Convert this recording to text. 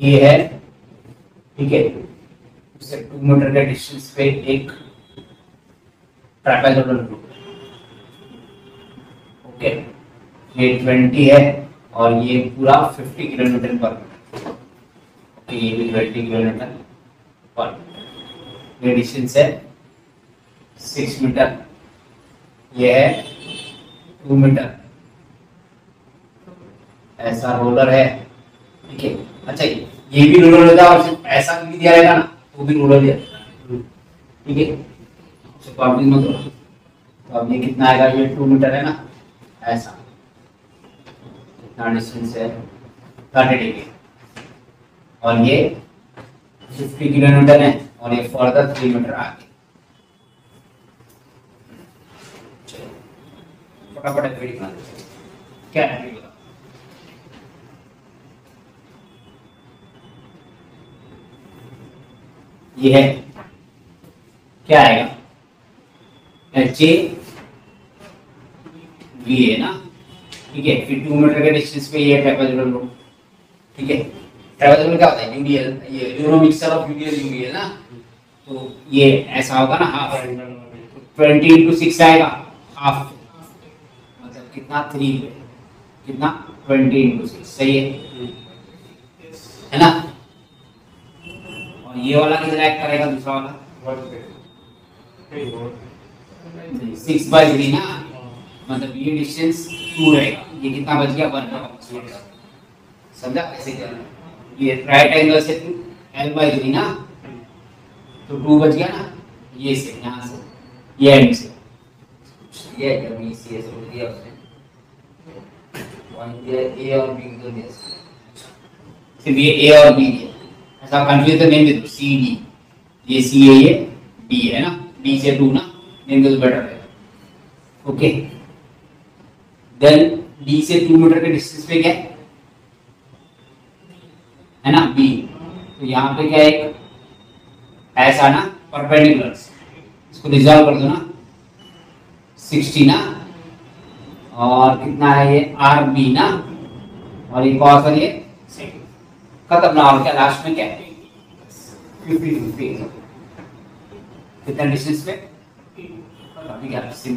ए है, ठीक है? उससे टू मीटर के डिस्टेंस पे एक ट्रापेजोइडल ग्रुप ओके ये ट्वेंटी है और ये पूरा फिफ्टी किलोमीटर पर ओके ये भी ट्वेंटी किलोमीटर पर ये डिस्टेंस है सिक्स मीटर ये है टू मीटर ऐसा रोलर है। ठीक है अच्छा ये भी रोलर होता है और सिर्फ़ ऐसा भी दिया रहेगा ना, वो भी रोलर दिया ठीक है? तो आप मत तो अब ये कितना आएगा? ये टू मीटर है ना? ऐसा। कितना डिस्टेंस है? थर्टी डिग्री और ये फिफ्टी किलोमीटर है, और ये फर्दर थ्री मीटर आगे। फटाफट क्या एक्टिविटी ये है। क्या आएगा? ए वी है ना? ठीक है, फिर टू मीटर के डिस्टेंस पे ये ट्रेपेजोइडल रूट ठीक है ट्रेपेजोइडल क्या होता है? यूडियल ये यूरो मिक्सचर ऑफ़ यूडियल यूडियल ना? तो ये ऐसा होगा ना हाफ़ ट्वेंटी इंटू सिक्स आएगा हाफ़ मतलब कितना? थ्री कितना? ट्वेंटी इंटू सिक्स सही है? है ना? ये वाला कितना एक्ट करेगा दूसरा वाला? सिक्स बाई थ्री ना। मतलब ये डिस्टेंस टू रहेगा। ये कितना बच गया? वन का समझा? कैसे करना ये राइट एंगल से टू एल बाई थ्री ना। तो टू बच गया ना। ये से यहाँ से। ये एंड से। ये ये सी एस दिया उसने पॉइंट दिया ए और बी को दिया सिर्फ़ ये ए और बी दिया ऐसा कंफ्यूज तो नहीं दे दो सी डी ये सी है, ये डी है ना? डी से टू ना? Then goes better है। ओके देन डी से टू मीटर के डिस्टेंस पे क्या है? है ना? बी तो यहाँ पे क्या एक? ऐसा ना परपेंडिकुलर इसको रिजॉल्व कर दो ना। सिक्सटी ना? और कितना है ये? आर बी ना? और ये कॉस और ये? और क्या लास्ट में क्या फिफ्टी फिफ्टी कितने डिस्टेंस पे सिंपल